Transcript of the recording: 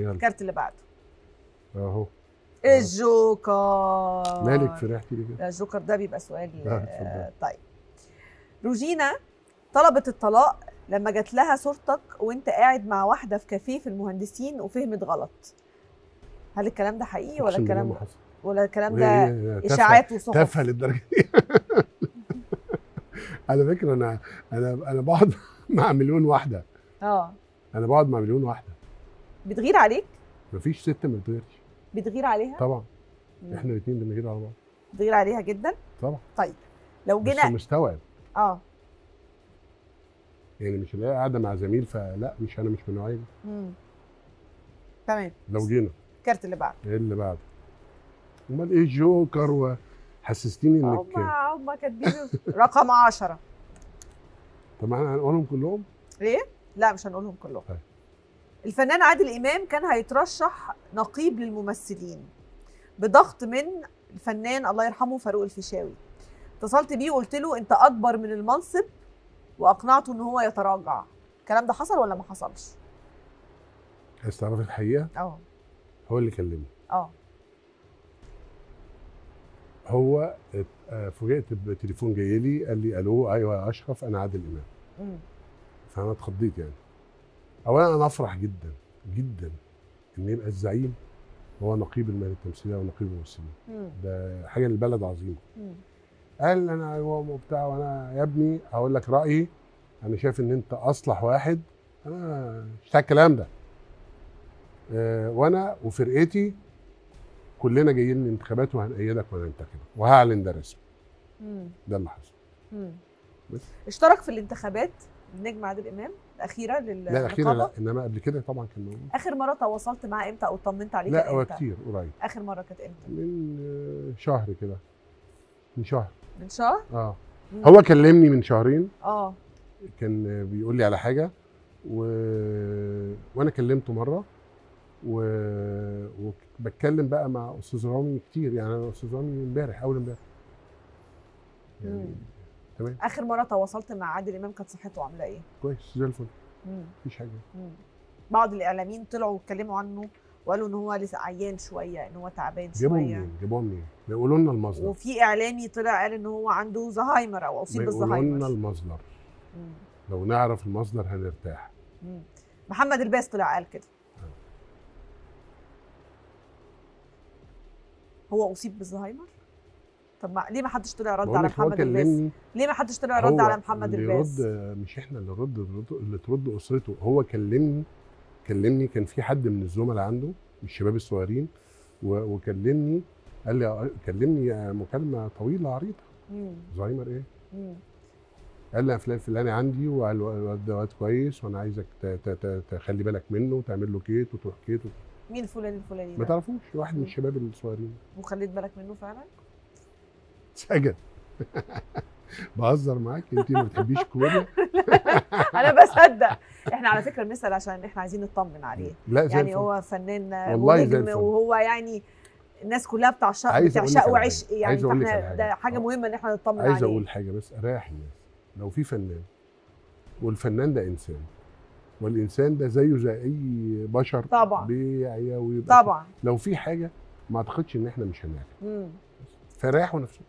الكارت اللي بعده. أهو. الجوكر؟ مالك فرحتي ليه كده؟ الجوكر ده بيبقى سؤال آه،. طيب. روجينا طلبت الطلاق لما جات لها صورتك وانت قاعد مع واحدة في كافيه في المهندسين وفهمت غلط. هل الكلام ده حقيقي ولا الكلام ولا الكلام ده إشاعات وصحف؟ تافهة للدرجة دي. على فكرة أنا أنا أنا بقعد مع مليون واحدة. آه. أنا بقعد مع مليون واحدة. بتغير عليك؟ مفيش ست ما بتغيرش بتغير عليها؟ طبعا. مم. إحنا الاثنين بنغير على بعض. بتغير عليها جدا؟ طبعا. طيب لو بس جينا مستوعب. آه. يعني مش اللي قاعدة مع زميل فلا مش أنا مش من النوعيه دي. تمام. لو جينا. الكارت اللي بعده. إيه اللي بعده؟ أمال إيه الجوكر وحسستيني هم انك هم كاتبين رقم 10 طب إحنا هنقولهم كلهم؟ إيه؟ لا مش هنقولهم كلهم. طيب. الفنان عادل إمام كان هيترشح نقيب للممثلين بضغط من الفنان الله يرحمه فاروق الفيشاوي. اتصلت بيه وقلت له أنت أكبر من المنصب وأقنعته إن هو يتراجع. الكلام ده حصل ولا ما حصلش؟ عايز تعرفي الحقيقة؟ آه. هو اللي كلمني. آه. هو آه، فوجئت بتليفون جاي لي قال لي ألو أيوه يا أشرف أنا عادل إمام. فأنا اتخضيت يعني. اولا أنا أفرح جدا جدا إن يبقى الزعيم هو نقيب المهنه التمثيلية ونقيب الممثلين مم. ده حاجة للبلد عظيمة مم. قال أنا أيوه وبتاع وأنا يا ابني هقول لك رأيي أنا شايف إن أنت أصلح واحد أنا مش الكلام ده آه، وأنا وفرقتي كلنا جايين الانتخابات وهنأيدك وهننتخبك وهعلن ده رسمي. ده اللي حصل. بس. اشترك في الانتخابات النجم عادل إمام الاخيره لل لا الاخيره لا؟ إنما قبل كده طبعا كان موجود. آخر مرة تواصلت معاه إمتى أو طمنت عليه لا هو كتير قريب. آخر مرة كانت إمتى؟ من آه، شهر كده. من شهر. من شهر؟ آه. مم. هو كلمني من شهرين. آه. كان بيقول لي على حاجة و... وأنا كلمته مرة و... وبتكلم بقى مع أستاذ رامي كتير. يعني أنا أستاذ رامي امبارح أول امبارح. يعني. تمام. آخر مرة تواصلت مع عادل إمام كانت صحته عاملة إيه؟ كويس زي الفل. مفيش حاجة. مم. بعض الإعلاميين طلعوا واتكلموا عنه وقالوا إن هو لسه عيان شوية إن هو تعبان جابوه شوية. منين؟ جابوه منين؟ بيقولوا لنا المصدر. وفي إعلامي طلع قال إن هو عنده زهايمر أو أصيب بيقولوا لنا بالزهايمر المصدر. مم. لو نعرف المصدر هنرتاح. مم. محمد الباس طلع قال كده. هو أصيب بالزهايمر؟ طب ما ليه ما حدش طلع رد على محمد الباس كلمني ليه ما حدش طلع رد على محمد اللي الباس يرد مش إحنا اللي نرد اللي ترد أسرته. هو كلمني كلمني كان في حد من الزملاء عنده من الشباب الصغيرين وكلمني قال لي كلمني مكالمة طويلة عريضة. زهايمر إيه؟ مم. قال لي فلان فلاني عندي والواد ده واد كويس وأنا عايزك تخلي بالك منه وتعمل له كيت وتروح كيت. مين فلان الفلاني ما تعرفوش؟ واحد من. الشباب الصغيرين. وخليت بالك منه فعلا؟ سجن بهزر معاك انت ما بتحبيش كوميديا أنا بصدق إحنا على فكرة بنسأل عشان إحنا عايزين نطمن عليه لا يعني. هو فنان والله. وهو يعني الناس كلها عايز بتعشقه على عشق حاجة. يعني عايز فاحنا ده. حاجة آه. مهمة إن إحنا نطمن عايز عليه أقول حاجة بس أريح الناس لو في فنان والفنان ده إنسان والإنسان ده زيه زي أي بشر طبعا. بيعيا ويبقى طبعا لو في حاجة ما أعتقدش إن إحنا مش هنعمل مم. فريحوا نفسكم